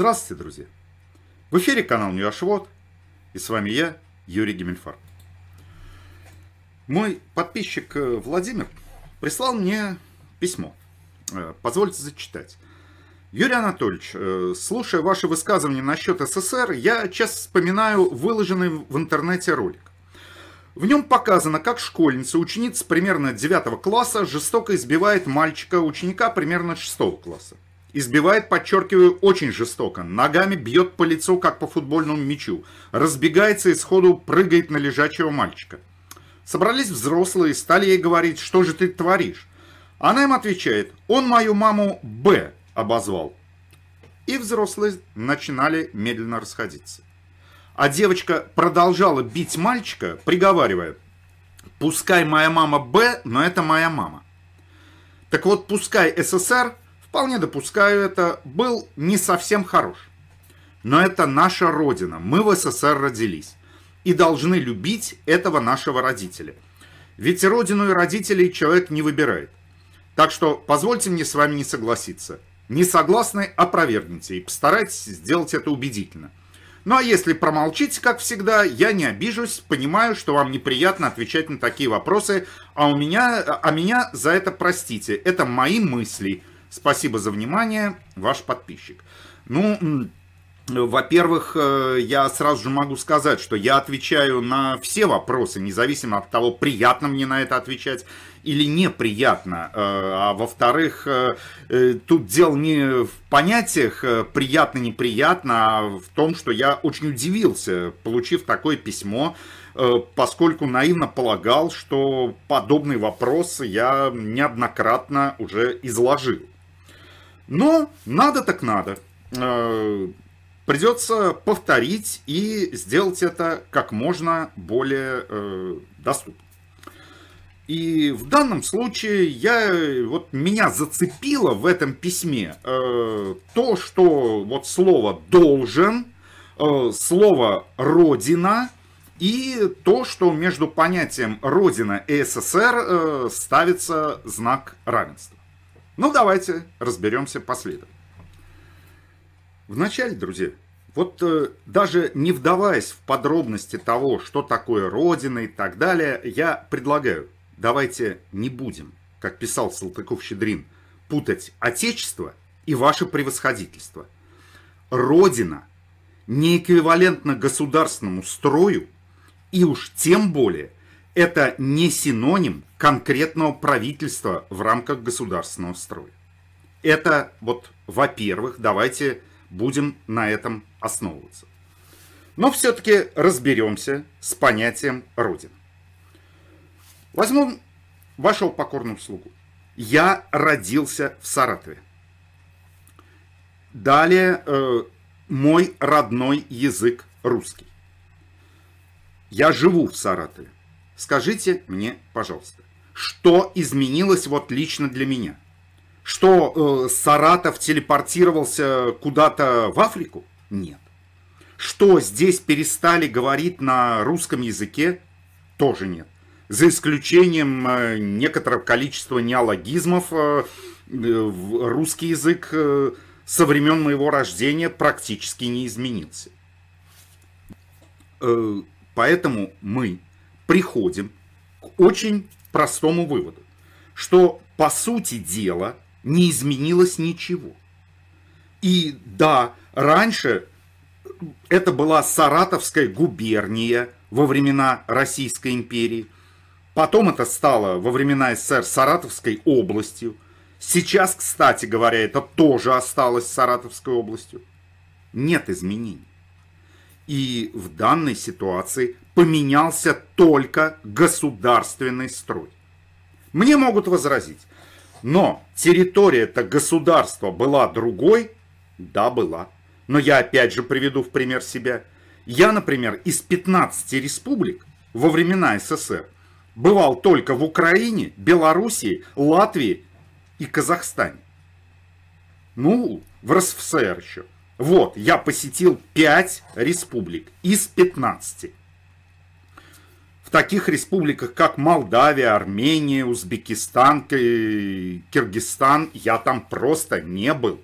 Здравствуйте, друзья! В эфире канал Ньюашвод, и с вами я, Юрий Гемельфар. Мой подписчик э, Владимир прислал мне письмо. Э, позвольте зачитать. Юрий Анатольевич, э, слушая ваши высказывания насчет СССР, я часто вспоминаю выложенный в интернете ролик. В нем показано, как школьница, ученица примерно 9 класса, жестоко избивает мальчика, ученика примерно 6 класса. Избивает, подчеркиваю, очень жестоко. Ногами бьет по лицу, как по футбольному мячу. Разбегается и сходу прыгает на лежачего мальчика. Собрались взрослые, стали ей говорить, что же ты творишь. Она им отвечает, он мою маму Б обозвал. И взрослые начинали медленно расходиться. А девочка продолжала бить мальчика, приговаривая, пускай моя мама Б, но это моя мама. Так вот, пускай СССР вполне допускаю это, был не совсем хорош. Но это наша родина, мы в СССР родились и должны любить этого нашего родителя. Ведь родину и родителей человек не выбирает. Так что позвольте мне с вами не согласиться. Не согласны, опровергните и постарайтесь сделать это убедительно. Ну а если промолчите, как всегда, я не обижусь, понимаю, что вам неприятно отвечать на такие вопросы, а у меня, а меня за это простите. Это мои мысли, Спасибо за внимание, ваш подписчик. Ну, во-первых, э, я сразу же могу сказать, что я отвечаю на все вопросы, независимо от того, приятно мне на это отвечать или неприятно. Э, а во-вторых, э, тут дело не в понятиях приятно-неприятно, а в том, что я очень удивился, получив такое письмо, поскольку наивно полагал, что подобные вопросы я неоднократно уже изложил. Но надо так надо. Э, придется повторить и сделать это как можно более э, доступно. И в данном случае я, вот меня зацепило в этом письме э, то, что вот слово «должен», э, слово «родина» и то, что между понятием «родина» и «СССР» э, ставится знак равенства. Ну, давайте разберемся последовательно. Вначале, друзья, вот э, даже не вдаваясь в подробности того, что такое Родина и так далее, я предлагаю, давайте не будем, как писал Салтыков-Щедрин, путать Отечество и ваше превосходительство. Родина не эквивалентна государственному строю, и уж тем более это не синоним конкретного правительства в рамках государственного строя. Это вот, во-первых, давайте будем на этом основываться. Но все-таки разберемся с понятием Родина. Возьмем вашего покорного слугу. Я родился в Саратове. Далее э, мой родной язык русский. Я живу в Саратове. Скажите мне, пожалуйста, что изменилось вот лично для меня? Что э, Саратов телепортировался куда-то в Африку? Нет. Что здесь перестали говорить на русском языке? Тоже нет. За исключением э, некоторого количества неологизмов, э, э, русский язык э, со времен моего рождения практически не изменился. Э, поэтому мы приходим к очень простому выводу, что по сути дела не изменилось ничего. И да, раньше это была Саратовская губерния во времена Российской империи, потом это стало во времена СССР Саратовской областью, сейчас, кстати говоря, это тоже осталось Саратовской областью. Нет изменений. И в данной ситуации поменялся только государственный строй. Мне могут возразить, но территория-то государства была другой? Да, была. Но я опять же приведу в пример себя. Я, например, из 15 республик во времена СССР бывал только в Украине, Белоруссии, Латвии и Казахстане. Ну, в РСФСР еще. Вот, я посетил 5 республик из 15. В таких республиках, как Молдавия, Армения, Узбекистан, Киргизстан, я там просто не был.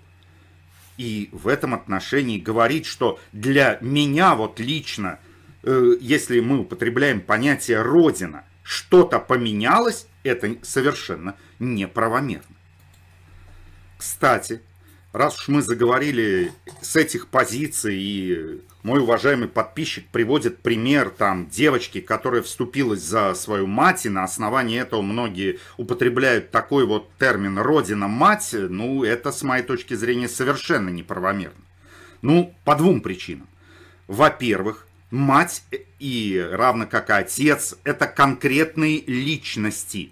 И в этом отношении говорить, что для меня вот лично, э, если мы употребляем понятие «родина», что-то поменялось, это совершенно неправомерно. Кстати, раз уж мы заговорили с этих позиций, и мой уважаемый подписчик приводит пример там девочки, которая вступилась за свою мать, и на основании этого многие употребляют такой вот термин «родина-мать», ну, это, с моей точки зрения, совершенно неправомерно. Ну, по двум причинам. Во-первых, мать и равно как и отец – это конкретные личности.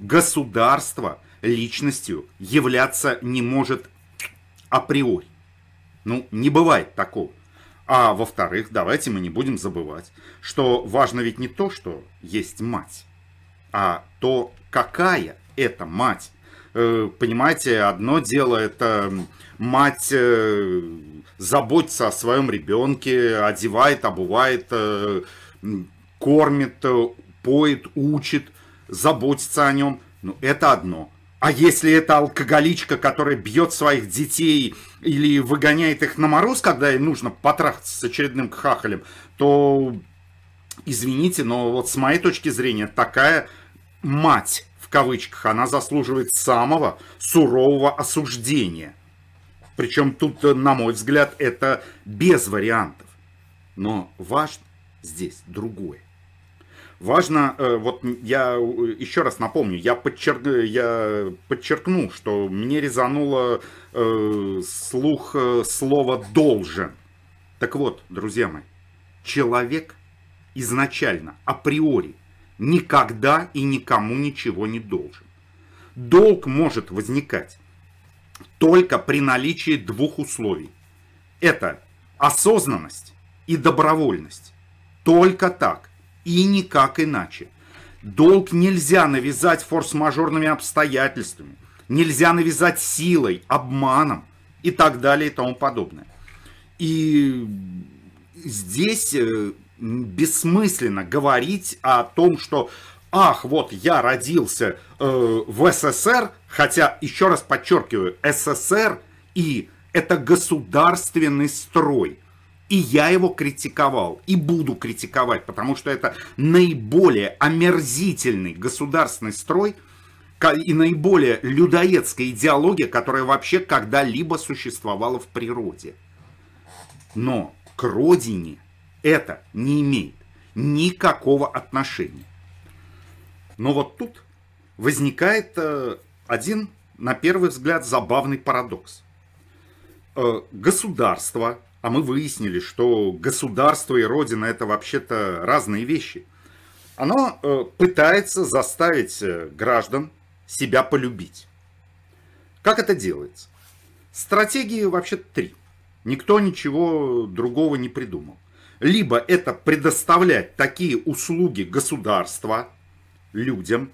Государство личностью являться не может априори. Ну, не бывает такого. А во-вторых, давайте мы не будем забывать, что важно ведь не то, что есть мать, а то, какая это мать. Э, понимаете, одно дело это мать э, заботится о своем ребенке, одевает, обувает, э, кормит, поет, учит, заботится о нем. Ну, это одно. А если это алкоголичка, которая бьет своих детей или выгоняет их на мороз, когда ей нужно потрахаться с очередным хахалем, то, извините, но вот с моей точки зрения, такая мать, в кавычках, она заслуживает самого сурового осуждения. Причем тут, на мой взгляд, это без вариантов. Но важно здесь другое. Важно, э, вот я еще раз напомню, я, подчерк, я подчеркну, что мне резануло э, слух э, слова «должен». Так вот, друзья мои, человек изначально, априори, никогда и никому ничего не должен. Долг может возникать только при наличии двух условий. Это осознанность и добровольность. Только так и никак иначе. Долг нельзя навязать форс-мажорными обстоятельствами, нельзя навязать силой, обманом и так далее и тому подобное. И здесь э, бессмысленно говорить о том, что ах, вот я родился э, в СССР, хотя, еще раз подчеркиваю, СССР и это государственный строй – и я его критиковал, и буду критиковать, потому что это наиболее омерзительный государственный строй и наиболее людоедская идеология, которая вообще когда-либо существовала в природе. Но к родине это не имеет никакого отношения. Но вот тут возникает э, один, на первый взгляд, забавный парадокс. Э, государство а мы выяснили, что государство и родина это вообще-то разные вещи. Оно э, пытается заставить э, граждан себя полюбить. Как это делается? Стратегии вообще три. Никто ничего другого не придумал. Либо это предоставлять такие услуги государства людям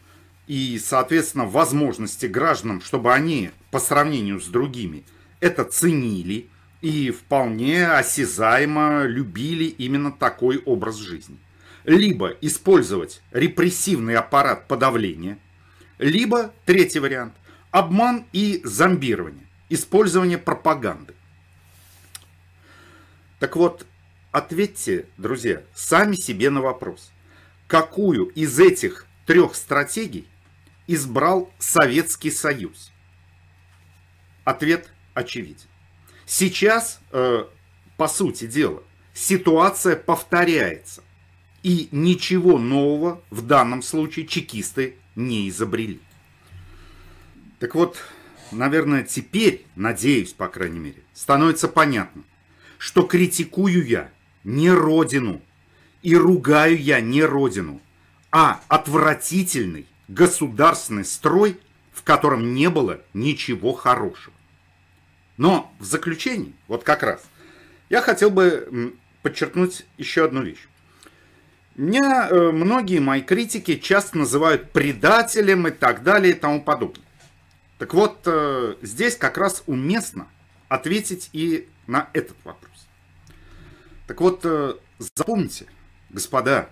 и, соответственно, возможности гражданам, чтобы они по сравнению с другими это ценили – и вполне осязаемо любили именно такой образ жизни. Либо использовать репрессивный аппарат подавления, либо, третий вариант, обман и зомбирование, использование пропаганды. Так вот, ответьте, друзья, сами себе на вопрос, какую из этих трех стратегий избрал Советский Союз? Ответ очевиден. Сейчас, э, по сути дела, ситуация повторяется. И ничего нового в данном случае чекисты не изобрели. Так вот, наверное, теперь, надеюсь, по крайней мере, становится понятно, что критикую я не родину и ругаю я не родину, а отвратительный государственный строй, в котором не было ничего хорошего. Но в заключении, вот как раз, я хотел бы подчеркнуть еще одну вещь. Меня э, многие мои критики часто называют предателем и так далее и тому подобное. Так вот, э, здесь как раз уместно ответить и на этот вопрос. Так вот, э, запомните, господа,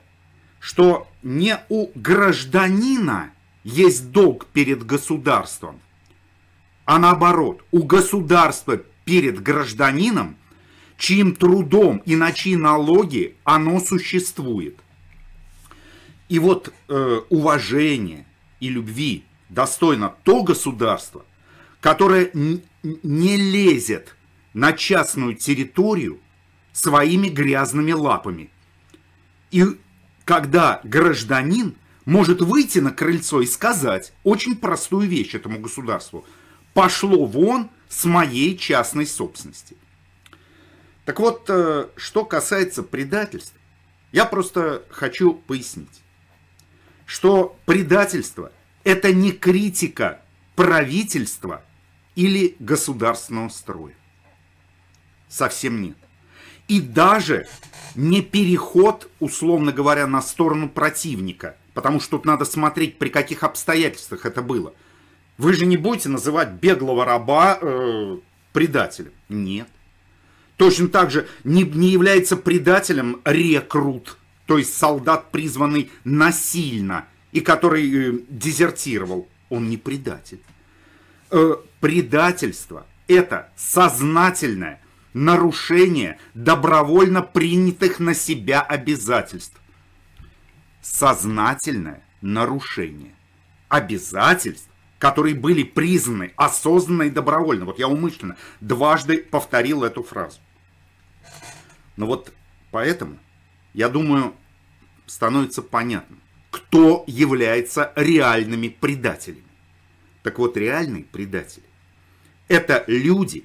что не у гражданина есть долг перед государством – а наоборот, у государства перед гражданином, чьим трудом и на чьи налоги оно существует. И вот э, уважение и любви достойно то государство, которое не лезет на частную территорию своими грязными лапами. И когда гражданин может выйти на крыльцо и сказать очень простую вещь этому государству. Пошло вон с моей частной собственности. Так вот, э, что касается предательства, я просто хочу пояснить, что предательство – это не критика правительства или государственного строя. Совсем нет. И даже не переход, условно говоря, на сторону противника – Потому что тут надо смотреть, при каких обстоятельствах это было. Вы же не будете называть беглого раба э, предателем. Нет. Точно так же не, не является предателем рекрут, то есть солдат, призванный насильно и который э, дезертировал. Он не предатель. Э, предательство – это сознательное нарушение добровольно принятых на себя обязательств сознательное нарушение обязательств, которые были признаны осознанно и добровольно. Вот я умышленно дважды повторил эту фразу. Но вот поэтому, я думаю, становится понятно, кто является реальными предателями. Так вот, реальные предатели – это люди,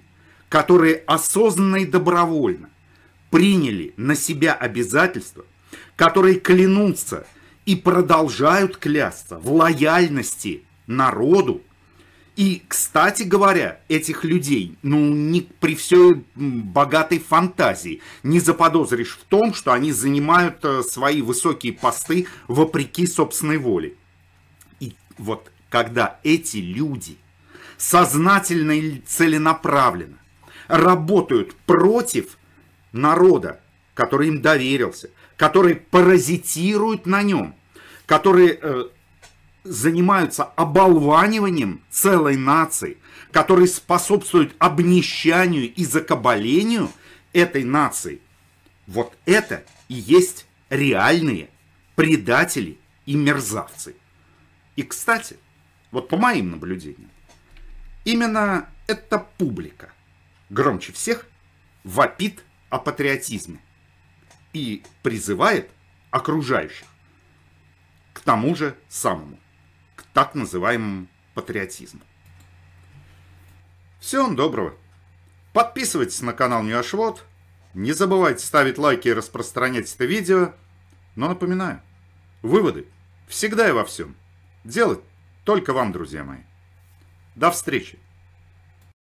которые осознанно и добровольно приняли на себя обязательства – которые клянутся и продолжают клясться в лояльности народу. И, кстати говоря, этих людей, ну, не при всей богатой фантазии, не заподозришь в том, что они занимают э, свои высокие посты вопреки собственной воле. И вот когда эти люди сознательно и целенаправленно работают против народа, который им доверился, которые паразитируют на нем, которые э, занимаются оболваниванием целой нации, которые способствуют обнищанию и закабалению этой нации. Вот это и есть реальные предатели и мерзавцы. И, кстати, вот по моим наблюдениям, именно эта публика громче всех вопит о патриотизме и призывает окружающих к тому же самому, к так называемому патриотизму. Всего доброго. Подписывайтесь на канал Ньюашвод. Не забывайте ставить лайки и распространять это видео. Но напоминаю, выводы всегда и во всем. Делать только вам, друзья мои. До встречи.